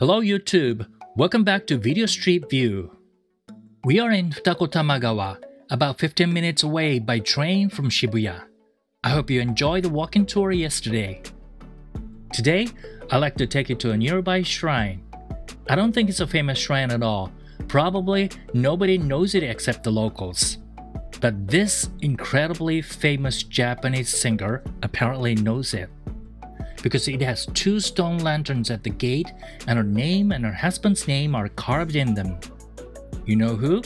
Hello YouTube, welcome back to Video Street View. We are in Futako Tamagawa, about 15 minutes away by train from Shibuya. I hope you enjoyed the walking tour yesterday. Today, I'd like to take you to a nearby shrine. I don't think it's a famous shrine at all. Probably nobody knows it except the locals. But this incredibly famous Japanese singer apparently knows it because it has two stone lanterns at the gate and her name and her husband's name are carved in them. You know who?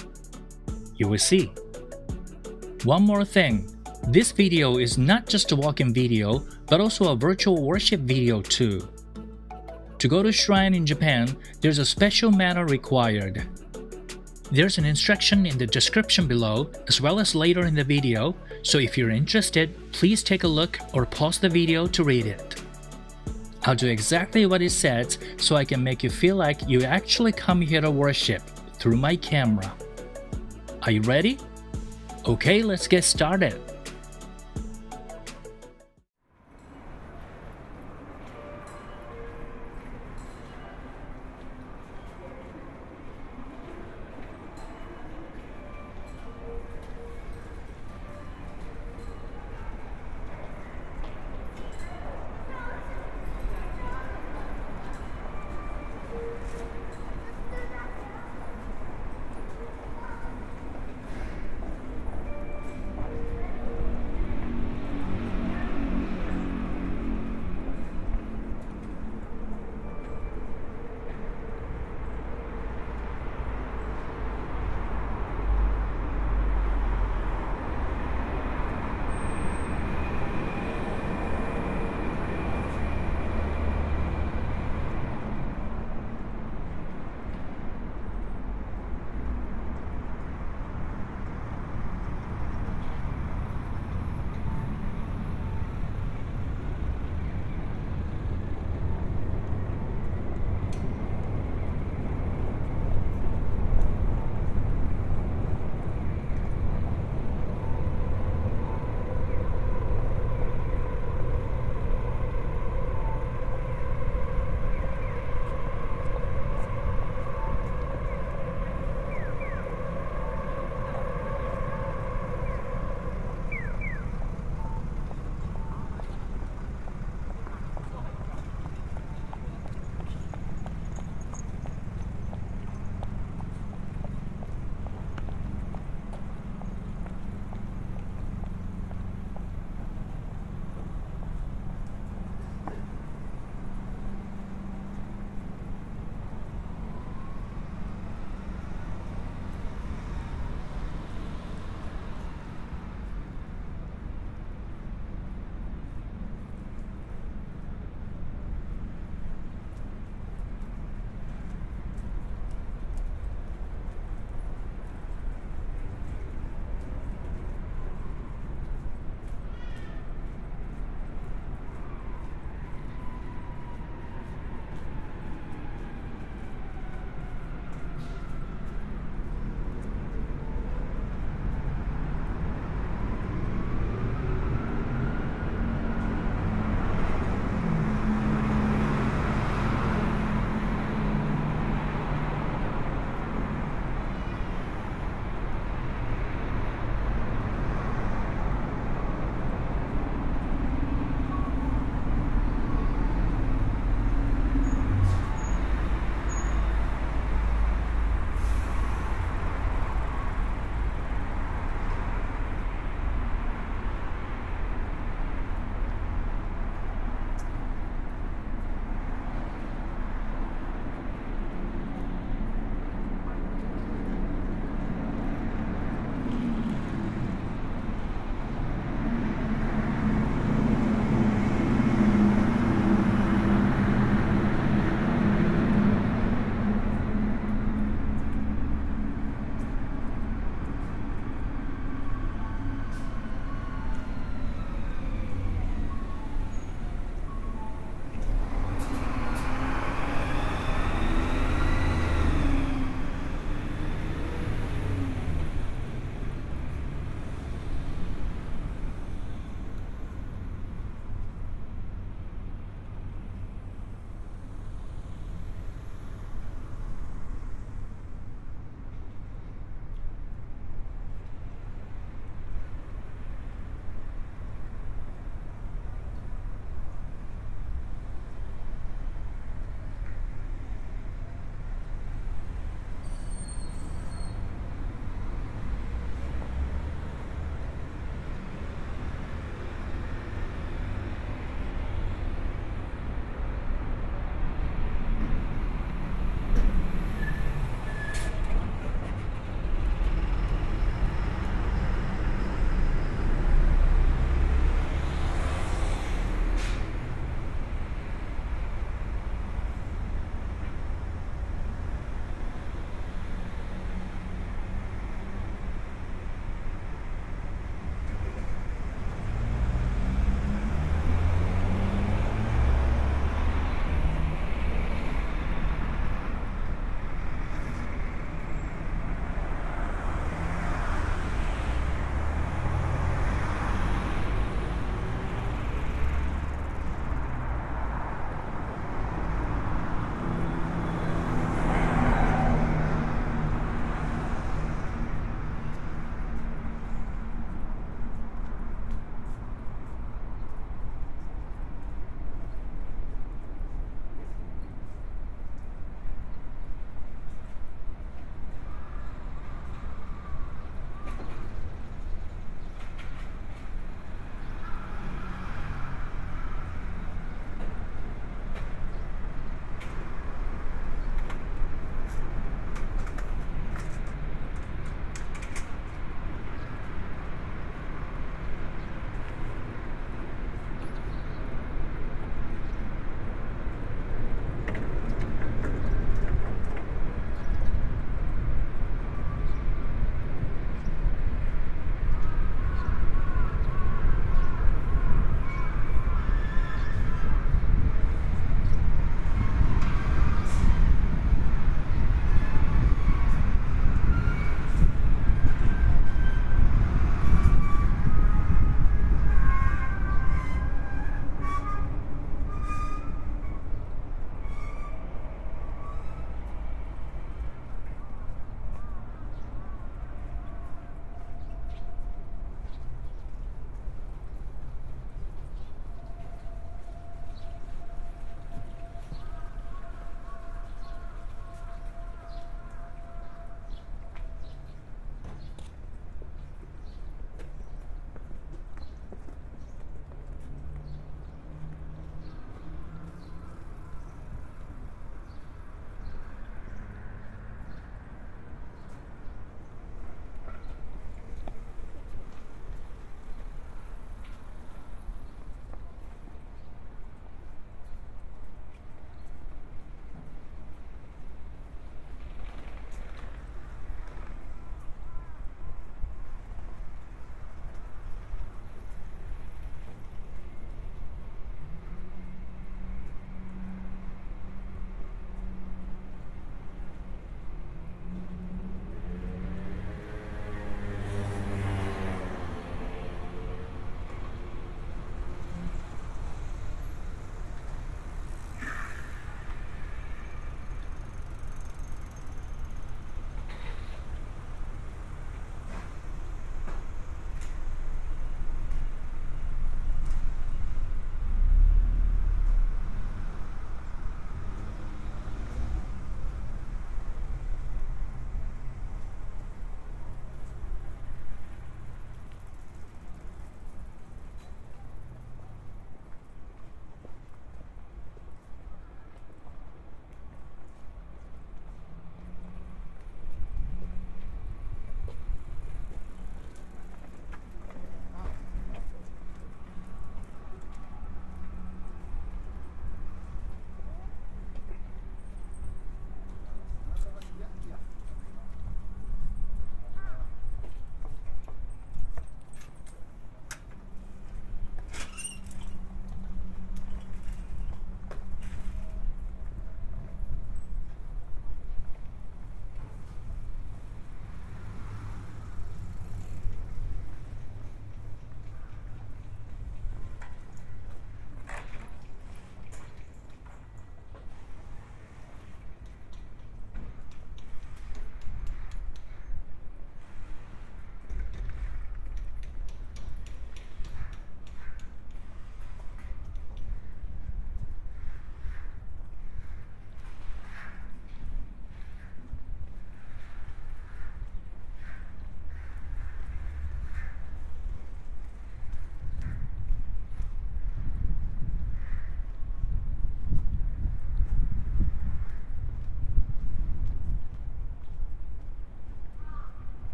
You will see. One more thing. This video is not just a walk-in video, but also a virtual worship video too. To go to shrine in Japan, there's a special manner required. There's an instruction in the description below, as well as later in the video, so if you're interested, please take a look or pause the video to read it. I'll do exactly what it says so I can make you feel like you actually come here to worship through my camera. Are you ready? Okay, let's get started.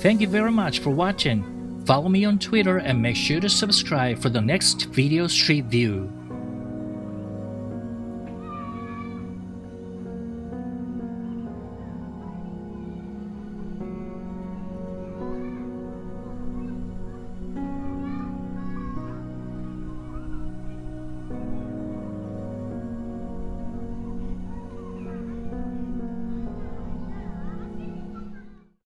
Thank you very much for watching. Follow me on Twitter and make sure to subscribe for the next video street view.